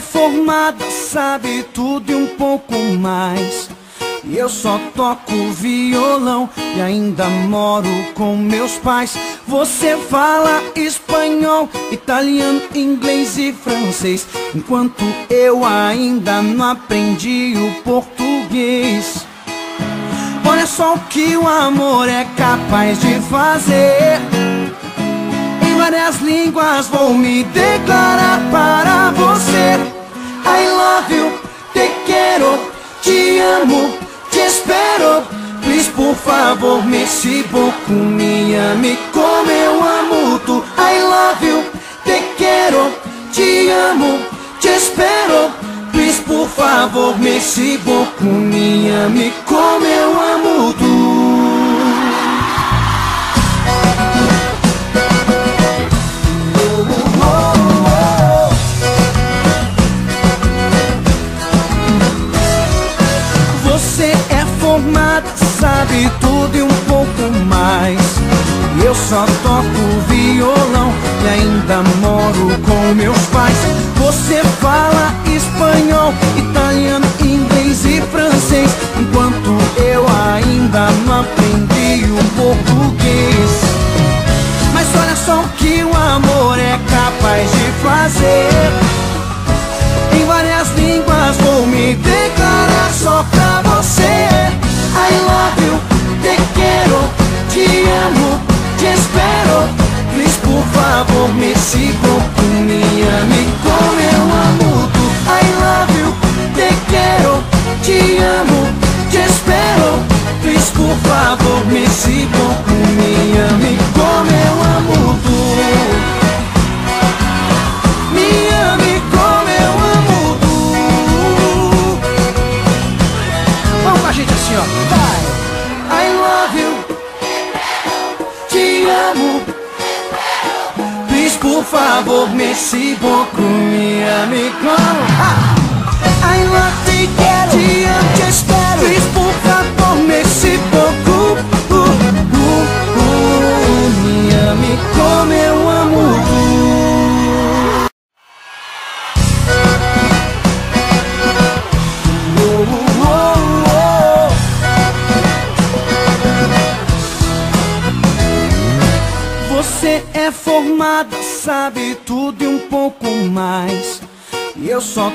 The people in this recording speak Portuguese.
formada, sabe tudo e um pouco mais. E eu só toco violão e ainda moro com meus pais. Você fala espanhol, italiano, inglês e francês, enquanto eu ainda não aprendi o português. Olha só o que o amor é capaz de fazer. Várias línguas vou me declarar para você. I love you, te quero, te amo espero. Please, por favor, me se pouco Me ame como eu amo tu. I love you, te quero, te amo, te espero. Please, por favor, me se pouco Me ame como eu amo tu sabe tudo e um pouco mais. Eu só toco violão e ainda moro com meus pais. Você fala espanhol, italiano, inglês e francês, enquanto eu ainda não aprendi o português. Mas olha só o que o amor é capaz de fazer. Espero. Please, por favor, me siga me como eu amo tu I love you, te quero, te amo, te espero. Please, por favor, por favor, mexe pouco, ame como ah! I love te quero, Formada sabe tudo e um pouco mais. E eu só